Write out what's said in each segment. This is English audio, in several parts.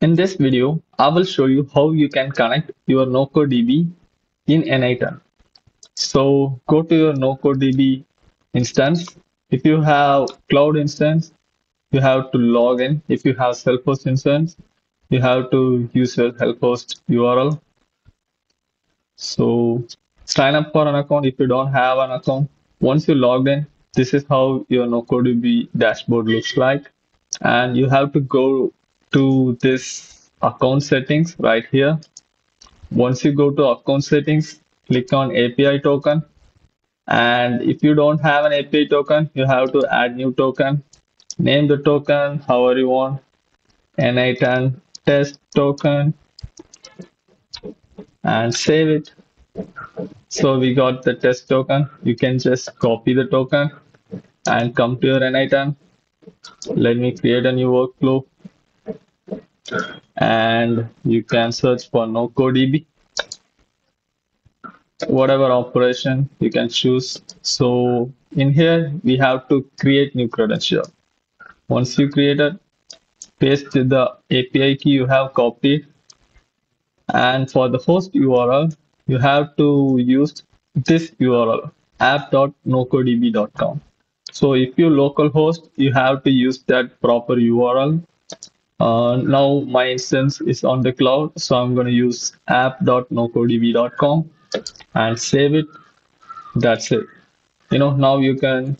In this video, I will show you how you can connect your NocoDB in n8n. So go to your NocoDB instance. If you have cloud instance, you have to log in. If you have self-host instance, you have to use your self-host URL. So sign up for an account if you don't have an account. Once you logged in, this is how your NocoDB dashboard looks like. And you have to go to this account settings right here. Once you go to account settings, click on API token. And if you don't have an API token, you have to add new token. Name the token however you want. N8n test token and save it. So we got the test token. You can just copy the token and come to your N8n. Let me create a new workflow and you can search for NocoDB. Whatever operation you can choose. So in here, we have to create new credential. Once you create it, paste the API key you have copied. And for the host URL, you have to use this URL app.nocodb.com. So if you localhost, you have to use that proper URL uh, now my instance is on the cloud, so I'm going to use app.nocodb.com and save it. That's it. You know, now you can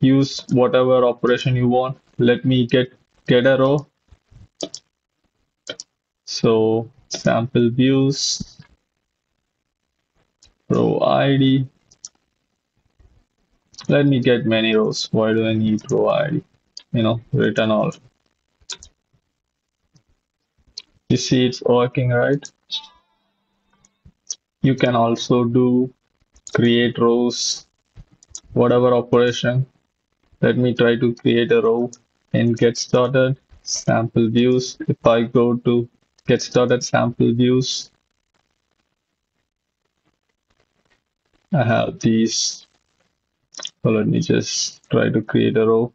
use whatever operation you want. Let me get get a row. So sample views, row ID. Let me get many rows. Why do I need row ID? You know, return all. You see it's working, right? You can also do create rows, whatever operation. Let me try to create a row and get started sample views. If I go to get started sample views, I have these. So let me just try to create a row.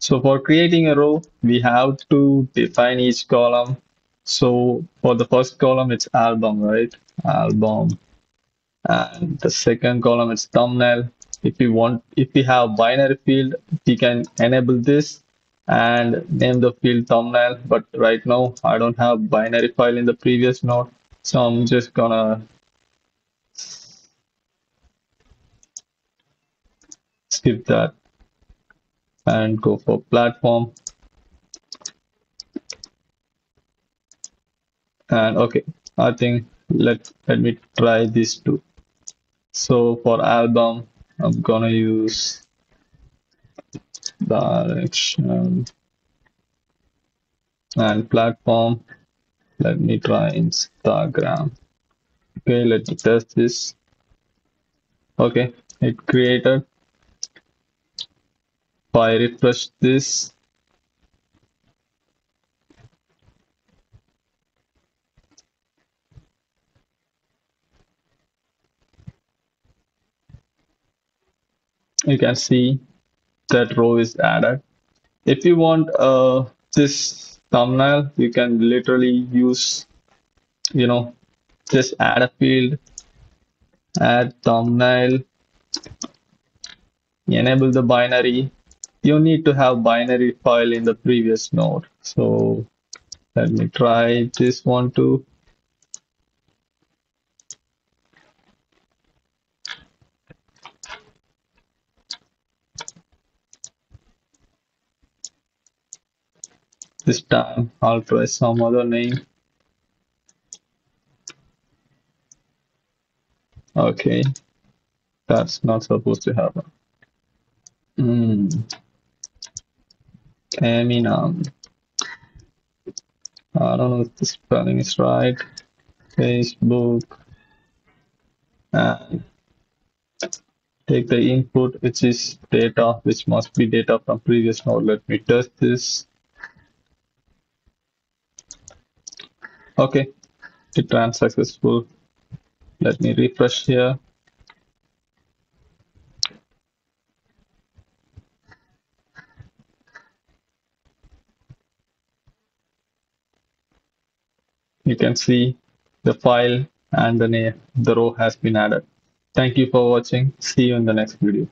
So for creating a row, we have to define each column so for the first column, it's album, right? Album. And the second column is thumbnail. If you want, if we have binary field, we can enable this and name the field thumbnail. But right now, I don't have binary file in the previous node. So I'm just gonna skip that and go for platform. And okay i think let let me try this too. So for album i'm gonna use direction and platform. Let me try instagram. Okay let me test this. Okay it created. If i refresh this you can see that row is added. If you want uh, this thumbnail, you can literally use, you know, just add a field, add thumbnail, enable the binary. You need to have binary file in the previous node. So let me try this one too. This time I'll try some other name. Okay, that's not supposed to happen. Hmm. Eminem. I don't know if the spelling is right. Facebook. And take the input, which is data, which must be data from previous node. Let me test this. Okay, it ran successful. Let me refresh here. you can see the file and the name, the row has been added. Thank you for watching. See you in the next video.